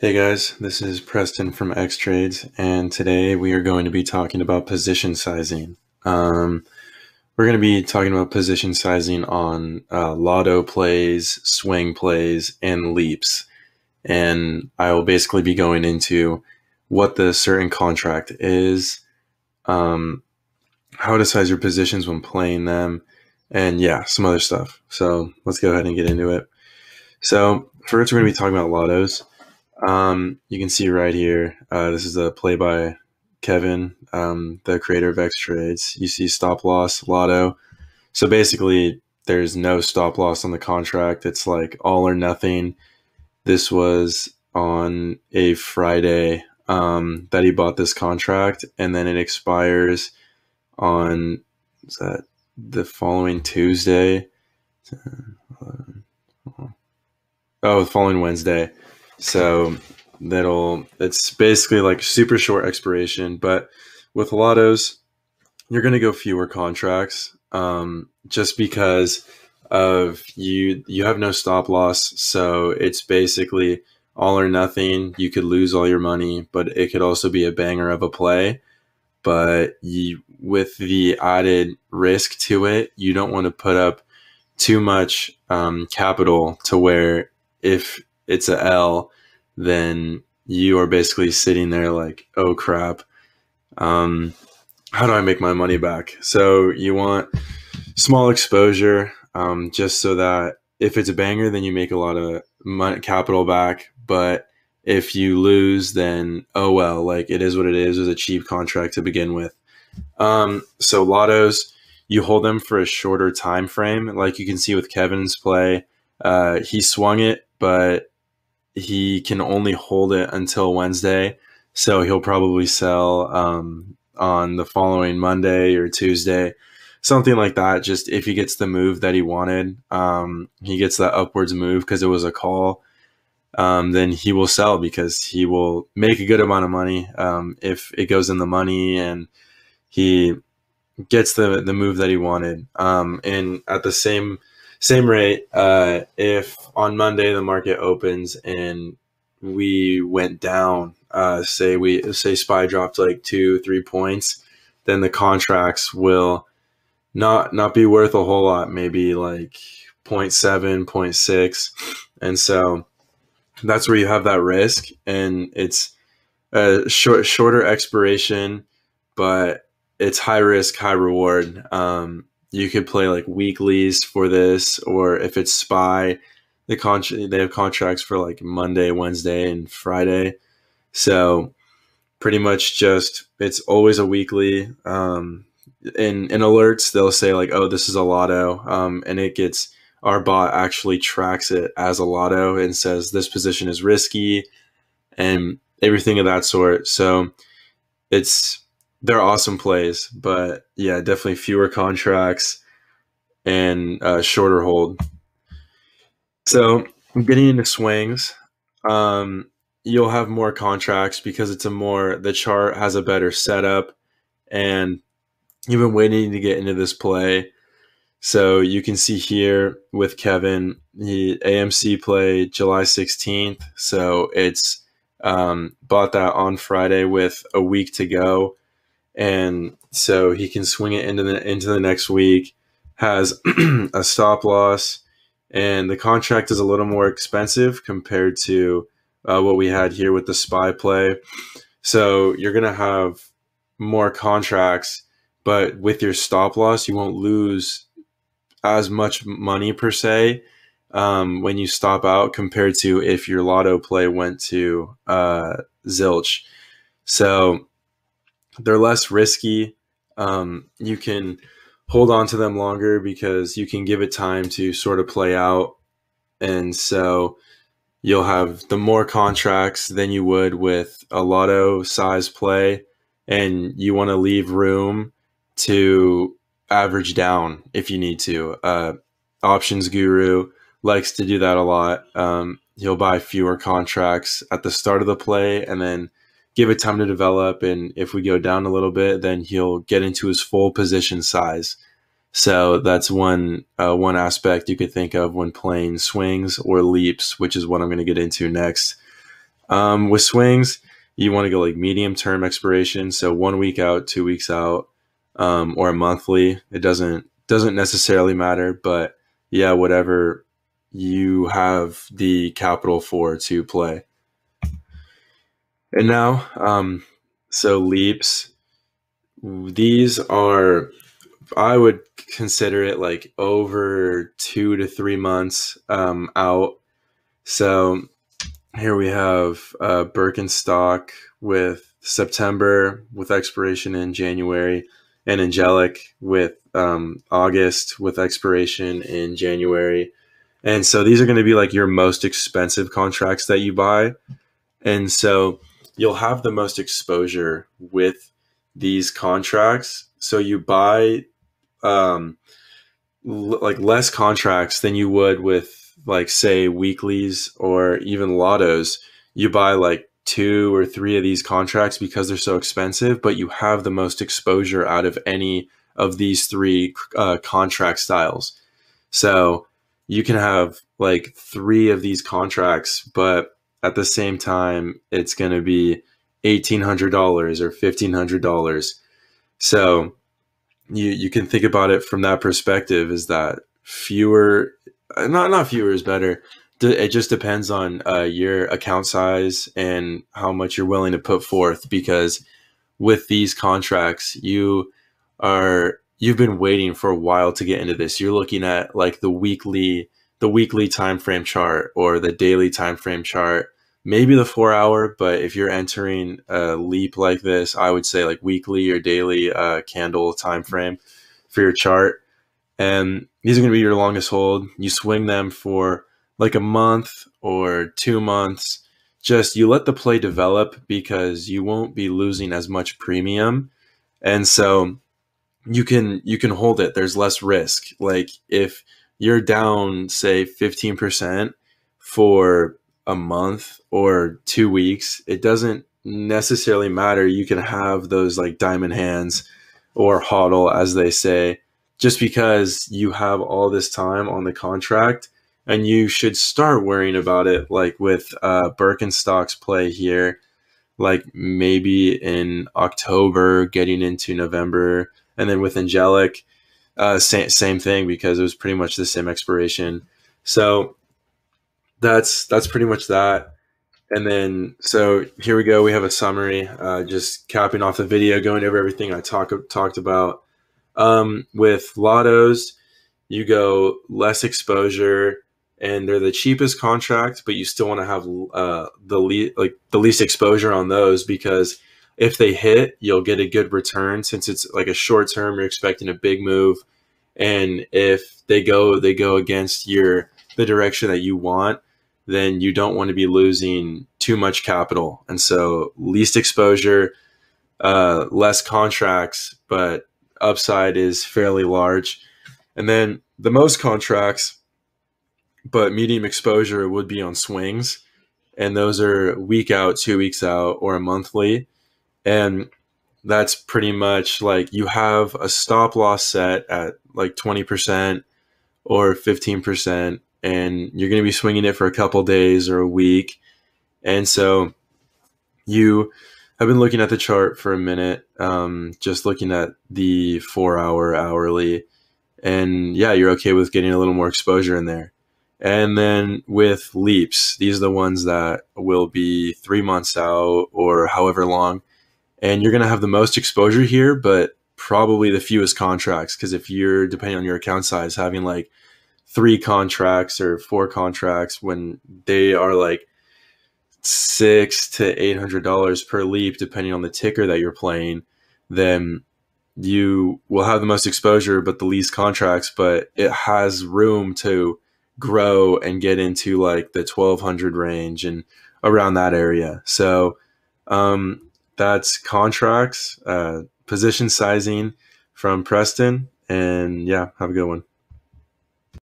Hey guys, this is Preston from Xtrades, and today we are going to be talking about position sizing. Um, we're going to be talking about position sizing on uh, lotto plays, swing plays, and leaps. And I will basically be going into what the certain contract is, um, how to size your positions when playing them, and yeah, some other stuff. So let's go ahead and get into it. So, first, we're going to be talking about lottos. Um, you can see right here, uh, this is a play by Kevin, um, the creator of Xtrades. You see stop loss, lotto. So basically, there's no stop loss on the contract. It's like all or nothing. This was on a Friday um, that he bought this contract, and then it expires on is that the following Tuesday. Oh, the following Wednesday. So that'll it's basically like super short expiration, but with lottos, you're gonna go fewer contracts, um, just because of you you have no stop loss, so it's basically all or nothing. You could lose all your money, but it could also be a banger of a play. But you, with the added risk to it, you don't want to put up too much um, capital to where if it's a L, then you are basically sitting there like, oh crap, um, how do I make my money back? So you want small exposure, um, just so that if it's a banger, then you make a lot of money, capital back. But if you lose, then oh well, like it is what it is. It was a cheap contract to begin with. Um, so lottos, you hold them for a shorter time frame, like you can see with Kevin's play. Uh, he swung it, but he can only hold it until Wednesday. So he'll probably sell um, on the following Monday or Tuesday, something like that. Just if he gets the move that he wanted, um, he gets that upwards move because it was a call. Um, then he will sell because he will make a good amount of money um, if it goes in the money and he gets the the move that he wanted. Um, and at the same same rate, uh, if on Monday the market opens and we went down, uh, say we say SPY dropped like two, three points, then the contracts will not not be worth a whole lot, maybe like 0.7, 0.6. And so that's where you have that risk and it's a short shorter expiration, but it's high risk, high reward. Um, you could play like weeklies for this, or if it's Spy, the con- they have contracts for like Monday, Wednesday, and Friday. So pretty much just it's always a weekly. Um, in in alerts, they'll say like, "Oh, this is a lotto," um, and it gets our bot actually tracks it as a lotto and says this position is risky and everything of that sort. So it's they're awesome plays, but yeah, definitely fewer contracts and uh, shorter hold. So getting into swings, um, you'll have more contracts because it's a more the chart has a better setup, and you've been waiting to get into this play. So you can see here with Kevin, he AMC play July 16th. So it's um, bought that on Friday with a week to go and so he can swing it into the into the next week. Has a stop loss, and the contract is a little more expensive compared to uh, what we had here with the spy play. So you're gonna have more contracts, but with your stop loss, you won't lose as much money per se um, when you stop out compared to if your lotto play went to uh, zilch. So they're less risky. Um, you can hold on to them longer because you can give it time to sort of play out. And so you'll have the more contracts than you would with a lotto size play. And you want to leave room to average down if you need to. Uh, options Guru likes to do that a lot. Um, he'll buy fewer contracts at the start of the play and then give it time to develop. And if we go down a little bit, then he'll get into his full position size. So that's one uh, one aspect you could think of when playing swings or leaps, which is what I'm going to get into next. Um, with swings, you want to go like medium term expiration, so one week out, two weeks out, um, or a monthly. It doesn't doesn't necessarily matter, but yeah, whatever you have the capital for to play. And now, um, so leaps. These are, I would consider it like over two to three months um, out. So here we have uh, Birkenstock with September with expiration in January, and Angelic with um, August with expiration in January. And so these are going to be like your most expensive contracts that you buy. And so you'll have the most exposure with these contracts. So you buy um, l- like less contracts than you would with like say weeklies or even lottos. You buy like two or three of these contracts because they're so expensive, but you have the most exposure out of any of these three uh, contract styles. So you can have like three of these contracts, but at the same time, it's going to be $1,800 or $1,500. So you, you can think about it from that perspective is that fewer, not, not fewer is better. It just depends on uh, your account size and how much you're willing to put forth because with these contracts, you are you've been waiting for a while to get into this. You're looking at like the weekly the weekly time frame chart or the daily time frame chart, maybe the 4 hour, but if you're entering a leap like this, I would say like weekly or daily uh, candle time frame for your chart. And these are going to be your longest hold. You swing them for like a month or 2 months. Just you let the play develop because you won't be losing as much premium. And so you can you can hold it there's less risk like if you're down say 15% for a month or 2 weeks it doesn't necessarily matter. You can have those like diamond hands or hodl as they say just because you have all this time on the contract and you should start worrying about it like with uh Birkenstock's play here like maybe in October getting into November and then with Angelic, uh, same, same thing because it was pretty much the same expiration. So that's that's pretty much that. And then so here we go. We have a summary, uh, just capping off the video, going over everything I talk, talked about. Um, with lottos, you go less exposure, and they're the cheapest contract, but you still want to have uh, the le- like the least exposure on those because if they hit, you'll get a good return since it's like a short term, you're expecting a big move. And if they go, they go against your the direction that you want, then you don't want to be losing too much capital. And so least exposure, uh, less contracts, but upside is fairly large. And then the most contracts, but medium exposure would be on swings. And those are week out, two weeks out, or a monthly and that's pretty much like you have a stop loss set at like 20% or 15% and you're going to be swinging it for a couple days or a week. And so you have been looking at the chart for a minute um, just looking at the four hour hourly. And yeah you're okay with getting a little more exposure in there. And then with leaps these are the ones that will be three months out or however long and you're going to have the most exposure here, but probably the fewest contracts. Because if you're, depending on your account size, having like three contracts or four contracts when they are like six to eight hundred dollars per leap, depending on the ticker that you're playing, then you will have the most exposure but the least contracts, but it has room to grow and get into like the 1200 range and around that area. So, um, that's contracts, uh, position sizing from Preston. And yeah, have a good one.